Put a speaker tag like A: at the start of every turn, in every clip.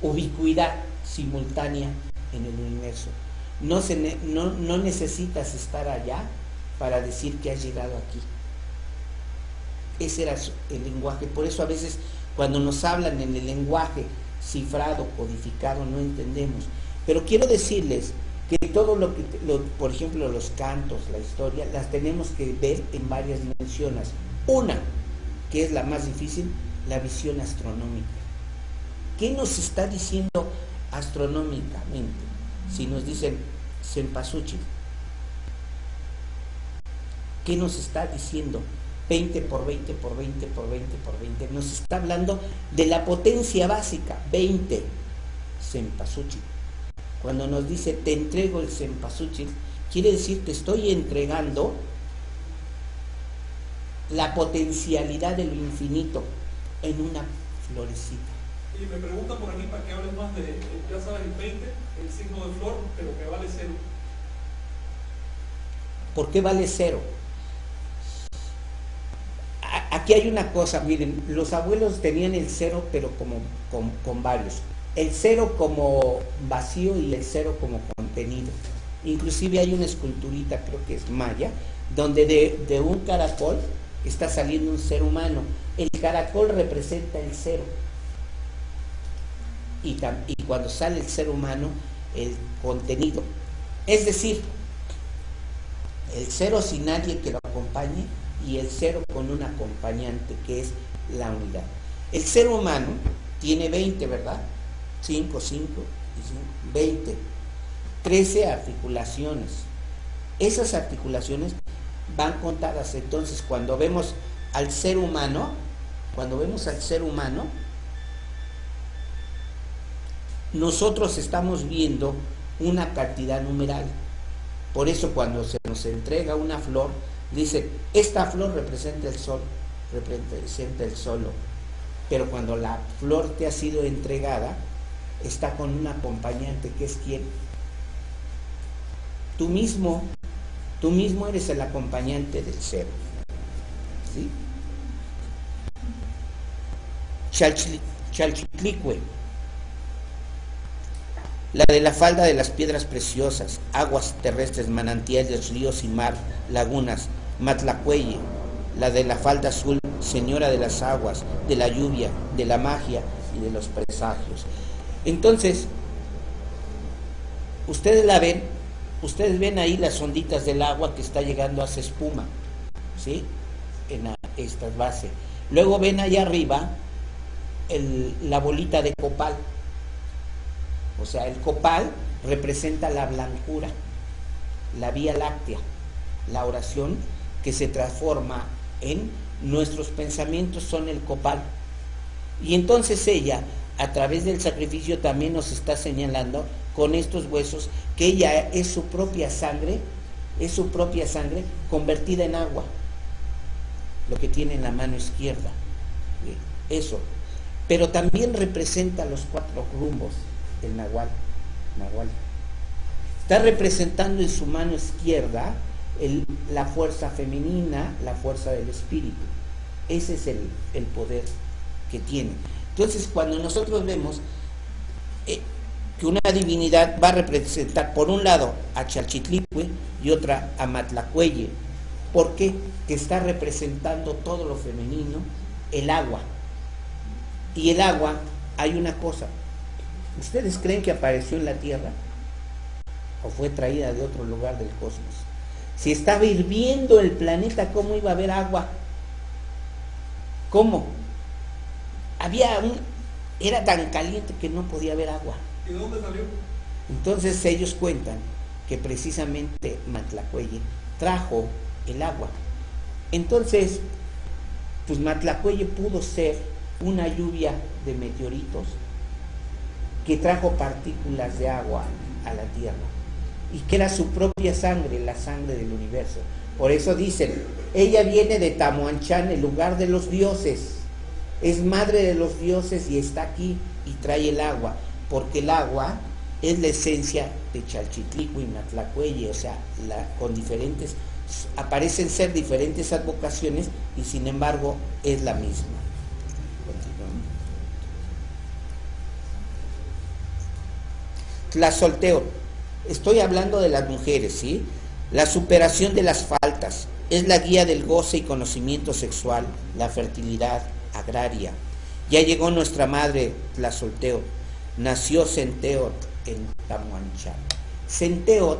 A: ubicuidad simultánea en el universo. No, se no, no necesitas estar allá para decir que has llegado aquí. Ese era el lenguaje. Por eso a veces cuando nos hablan en el lenguaje cifrado, codificado, no entendemos. Pero quiero decirles que todo lo que, por ejemplo, los cantos, la historia, las tenemos que ver en varias dimensiones. Una, que es la más difícil, la visión astronómica. ¿Qué nos está diciendo astronómicamente? Si nos dicen Sempasuchi, ¿qué nos está diciendo? 20 por 20 por 20 por 20 por 20. Nos está hablando de la potencia básica, 20. Sempasuchi. Cuando nos dice te entrego el Sempasuchi, quiere decir que estoy entregando la potencialidad de lo infinito en una florecita.
B: Y me preguntan por aquí para que hables más de, ya sabes, el 20, el signo de flor, pero que vale cero.
A: ¿Por qué vale cero? Aquí hay una cosa, miren, los abuelos tenían el cero, pero como con, varios. El cero como vacío y el cero como contenido. Inclusive hay una esculturita, creo que es maya, donde de, de un caracol está saliendo un ser humano. El caracol representa el cero. Y, cuando sale el ser humano, el contenido. Es decir, el cero sin nadie que lo acompañe y el cero con un acompañante, que es la unidad. El ser humano tiene 20, ¿verdad? 5, 5 y 5, 20. 13 articulaciones. Esas articulaciones van contadas. Entonces, cuando vemos al ser humano, cuando vemos al ser humano, nosotros estamos viendo una cantidad numeral. Por eso cuando se nos entrega una flor, dice, esta flor representa el sol, representa el solo. Pero cuando la flor te ha sido entregada, está con un acompañante que es quién? Tú mismo. Tú mismo eres el acompañante del ser. ¿Sí? La de la falda de las piedras preciosas, aguas terrestres, manantiales, ríos y mar, lagunas, Matlacuelle, la de la falda azul, señora de las aguas, de la lluvia, de la magia y de los presagios. Entonces, ustedes la ven, ustedes ven ahí las onditas del agua que está llegando a hacer espuma, ¿sí? En esta base. Luego ven allá arriba la bolita de copal, o sea, el copal representa la blancura, la vía láctea, la oración que se transforma en nuestros pensamientos son el copal. Y entonces ella, a través del sacrificio, también nos está señalando con estos huesos que ella es su propia sangre, es su propia sangre convertida en agua, lo que tiene en la mano izquierda. Eso. Pero también representa los cuatro rumbos el nahual. nahual. Está representando en su mano izquierda la fuerza femenina, la fuerza del espíritu. Ese es el, poder que tiene. Entonces, cuando nosotros vemos eh, que una divinidad va a representar, por un lado, a Chalchitlicue y otra a Matlacuelle, ¿por qué? Que está representando todo lo femenino, el agua. Y el agua, hay una cosa, ¿Ustedes creen que apareció en la Tierra? ¿O fue traída de otro lugar del cosmos? Si estaba hirviendo el planeta, ¿cómo iba a haber agua? ¿Cómo? Había un... Era tan caliente que no podía haber agua.
B: ¿Y de dónde salió?
A: Entonces ellos cuentan que precisamente Matlacuelle trajo el agua. Entonces, pues Matlacuelle pudo ser una lluvia de meteoritos que trajo partículas de agua a la tierra y que era su propia sangre, la sangre del universo. Por eso dicen, ella viene de Tamuanchán, el lugar de los dioses, es madre de los dioses y está aquí y trae el agua, porque el agua es la esencia de Chalchitlico y Matlacuelle, o sea, con diferentes, aparecen ser diferentes advocaciones y sin embargo es la misma. Tlazolteo, estoy hablando de las mujeres, ¿sí? La superación de las faltas es la guía del goce y conocimiento sexual, la fertilidad agraria. Ya llegó nuestra madre Tlazolteo, nació Centeot en Tamuanchán. Centeot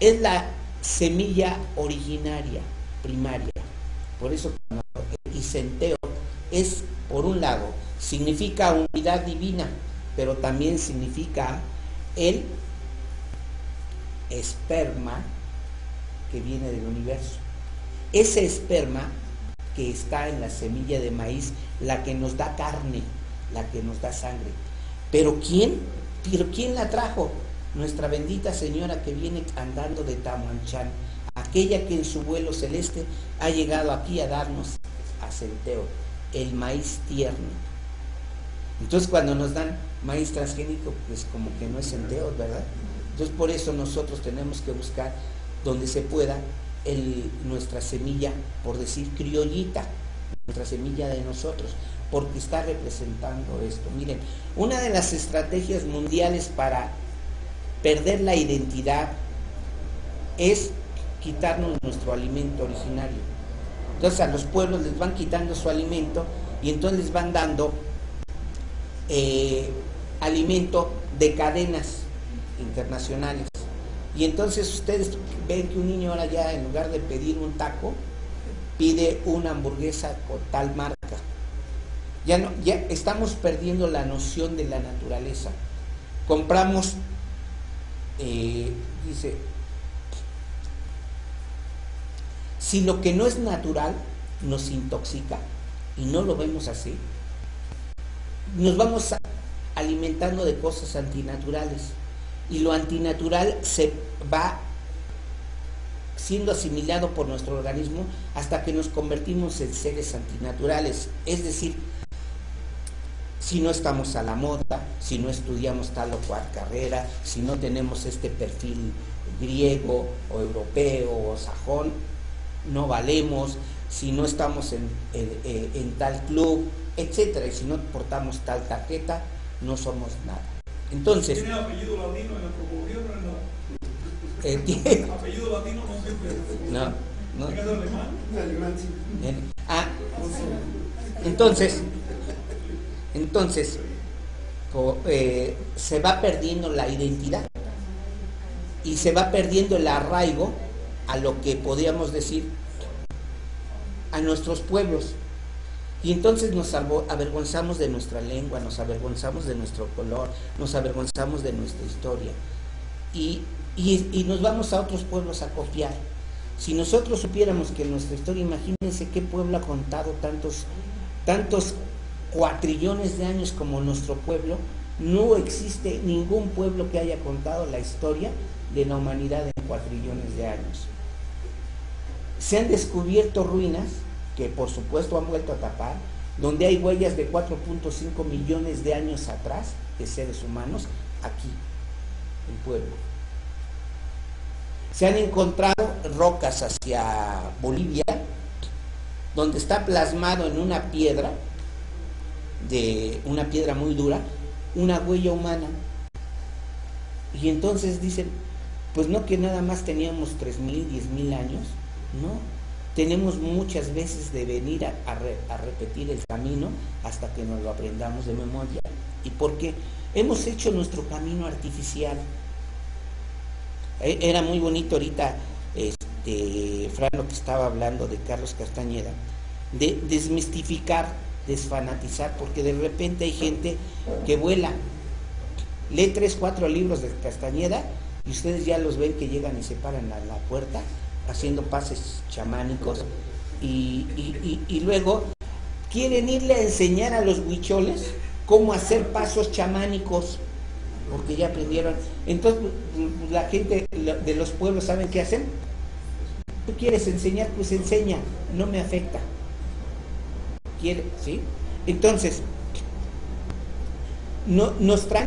A: es la semilla originaria, primaria. Por eso, y Centeot es, por un lado, significa unidad divina, pero también significa el esperma que viene del universo. Ese esperma que está en la semilla de maíz, la que nos da carne, la que nos da sangre. Pero ¿quién? Pero ¿quién la trajo? Nuestra bendita señora que viene andando de Tamanchán, aquella que en su vuelo celeste ha llegado aquí a darnos a centeo, el maíz tierno. Entonces cuando nos dan maíz transgénico, pues como que no es centeo, ¿verdad? Entonces por eso nosotros tenemos que buscar donde se pueda nuestra semilla, por decir criollita, nuestra semilla de nosotros, porque está representando esto. Miren, una de las estrategias mundiales para perder la identidad es quitarnos nuestro alimento originario. Entonces a los pueblos les van quitando su alimento y entonces les van dando eh, alimento de cadenas internacionales. Y entonces ustedes ven que un niño ahora ya en lugar de pedir un taco, pide una hamburguesa con tal marca. Ya, no, ya estamos perdiendo la noción de la naturaleza. Compramos, eh, dice, si lo que no es natural nos intoxica y no lo vemos así, nos vamos alimentando de cosas antinaturales y lo antinatural se va siendo asimilado por nuestro organismo hasta que nos convertimos en seres antinaturales. Es decir, si no estamos a la moda, si no estudiamos tal o cual carrera, si no tenemos este perfil griego o europeo o sajón, no valemos, si no estamos en, en tal club, etcétera, y si no portamos tal tarjeta, no somos nada. Entonces.
B: ¿Tiene apellido latino en nuestro gobierno? No.
A: Eh, ¿tiene?
B: Apellido latino no siempre.
A: No, no.
B: ¿Es alemán?
C: Alemán, sí.
A: Ah, entonces, entonces, eh, se va perdiendo la identidad y se va perdiendo el arraigo a lo que podríamos decir a nuestros pueblos. Y entonces nos avergonzamos de nuestra lengua, nos avergonzamos de nuestro color, nos avergonzamos de nuestra historia. Y, y- y nos vamos a otros pueblos a copiar. Si nosotros supiéramos que nuestra historia, imagínense qué pueblo ha contado tantos, tantos cuatrillones de años como nuestro pueblo, no existe ningún pueblo que haya contado la historia de la humanidad en cuatrillones de años. Se han descubierto ruinas que por supuesto han vuelto a tapar, donde hay huellas de 4.5 millones de años atrás de seres humanos aquí, en Puebla. Se han encontrado rocas hacia Bolivia, donde está plasmado en una piedra, de una piedra muy dura, una huella humana. Y entonces dicen, pues no que nada más teníamos 3.000, 10.000 años, no, tenemos muchas veces de venir a, re- a repetir el camino hasta que nos lo aprendamos de memoria. ¿Y por qué? Hemos hecho nuestro camino artificial. E- Era muy bonito ahorita, este, Fran, lo que estaba hablando de Carlos Castañeda, de desmistificar, desfanatizar, porque de repente hay gente que vuela, lee tres, cuatro libros de Castañeda y ustedes ya los ven que llegan y se paran a la puerta haciendo pases chamánicos y, y- y- luego quieren irle a enseñar a los huicholes cómo hacer pasos chamánicos porque ya aprendieron. Entonces la gente de los pueblos saben qué hacen. Tú quieres enseñar, pues enseña, no me afecta. ¿Quiere? ¿Sí? Entonces, no, nos traen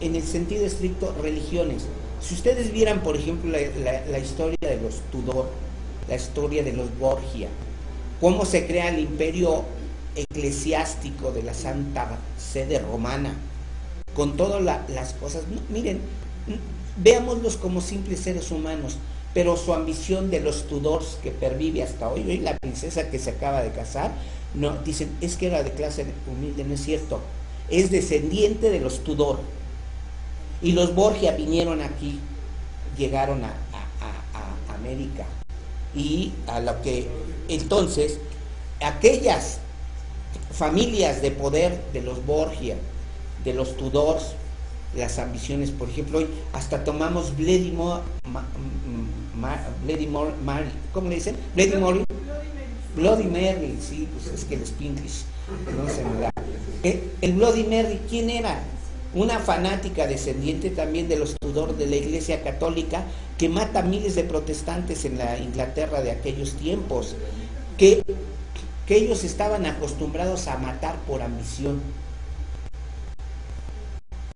A: en el sentido estricto religiones. Si ustedes vieran, por ejemplo, la, historia de los Tudor, la historia de los Borgia, cómo se crea el imperio eclesiástico de la Santa Sede Romana, con todas las cosas. miren, veámoslos como simples seres humanos, pero su ambición de los Tudors que pervive hasta hoy, hoy la princesa que se acaba de casar, no, dicen, es que era de clase humilde, no es cierto, es descendiente de los Tudor. Y los Borgia vinieron aquí, llegaron a, a América. Y a lo que entonces aquellas familias de poder de los Borgia, de los Tudors, las ambiciones, por ejemplo, hoy hasta tomamos Bloody Mary, ¿cómo le dicen? Bloody Mary. Bloody Mary, sí, pues es que el Spinglish no se me da. Eh, el Bloody Mary, ¿quién era? Una fanática descendiente también de los Tudor de la Iglesia Católica que mata miles de protestantes en la Inglaterra de aquellos tiempos, que, que ellos estaban acostumbrados a matar por ambición.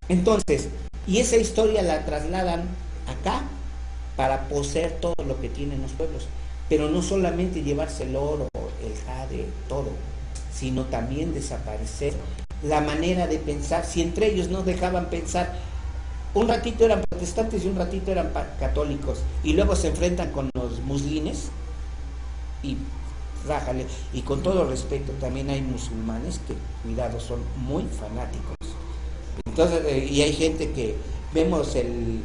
A: Entonces, y esa historia la trasladan acá para poseer todo lo que tienen los pueblos, pero no solamente llevarse el oro, el jade, todo, sino también desaparecer la manera de pensar. Si entre ellos no dejaban pensar, un ratito eran protestantes y un ratito eran católicos, y luego se enfrentan con los muslines y rájale. Y con todo respeto, también hay musulmanes que, cuidado, son muy fanáticos entonces, eh, y hay gente que vemos el,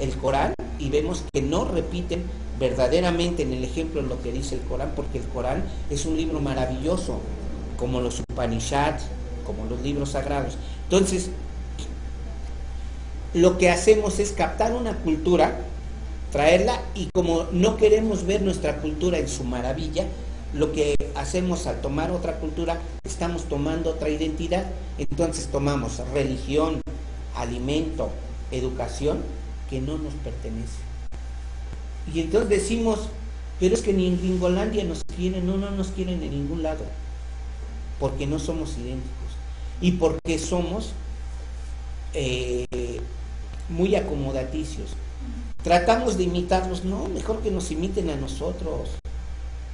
A: el Corán y vemos que no repiten verdaderamente en el ejemplo lo que dice el Corán, porque el Corán es un libro maravilloso, como los Upanishads, como los libros sagrados. Entonces, lo que hacemos es captar una cultura, traerla, y como no queremos ver nuestra cultura en su maravilla, lo que hacemos al tomar otra cultura, estamos tomando otra identidad. Entonces tomamos religión, alimento, educación que no nos pertenece. Y entonces decimos, pero es que ni en Gringolandia nos quieren, no, no nos quieren en ningún lado, porque no somos idénticos y porque somos eh, muy acomodaticios. Tratamos de imitarlos, no, mejor que nos imiten a nosotros.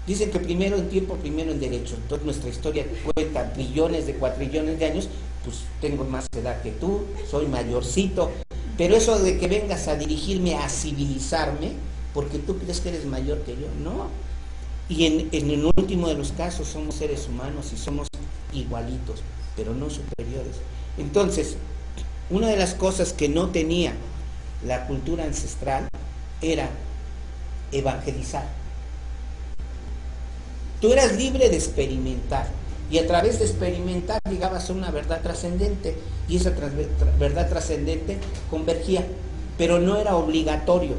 A: Dicen que primero en tiempo, primero en derecho. Entonces nuestra historia cuenta billones de cuatrillones de años, pues tengo más edad que tú, soy mayorcito. Pero eso de que vengas a dirigirme, a civilizarme, porque tú crees que eres mayor que yo, no. Y en, en el último de los casos somos seres humanos y somos igualitos, pero no superiores. Entonces, una de las cosas que no tenía la cultura ancestral era evangelizar Tú eras libre de experimentar y a través de experimentar llegabas a una verdad trascendente y esa verdad trascendente convergía, pero no era obligatorio.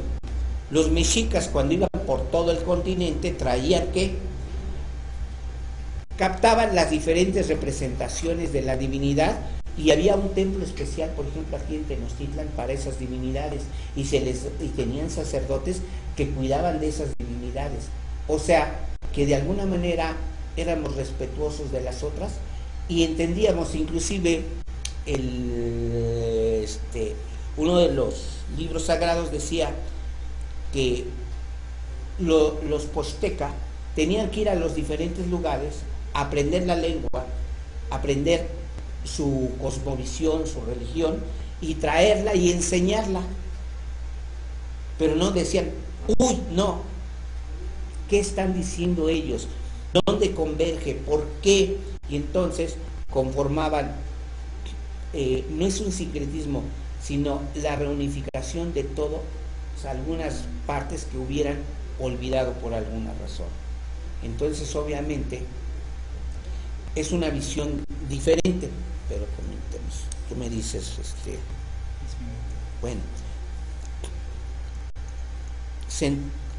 A: Los mexicas cuando iban por todo el continente traían que captaban las diferentes representaciones de la divinidad y había un templo especial, por ejemplo, aquí en Tenochtitlan para esas divinidades y se les y tenían sacerdotes que cuidaban de esas divinidades. O sea, que de alguna manera éramos respetuosos de las otras y entendíamos inclusive el, este, uno de los libros sagrados decía que los posteca tenían que ir a los diferentes lugares, aprender la lengua, aprender su cosmovisión, su religión, y traerla y enseñarla. Pero no decían, uy, no, ¿Qué están diciendo ellos? ¿Dónde converge? ¿Por qué? Y entonces conformaban, eh, no es un secretismo, sino la reunificación de todo, algunas partes que hubieran olvidado por alguna razón. Entonces, obviamente, es una visión diferente, pero comentemos. Tú me dices, este, bueno,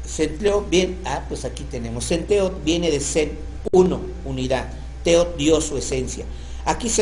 A: Centeo bien, ah, pues aquí tenemos. Centeo viene de Zen, uno, unidad. Teo, Dios, su esencia. Aquí se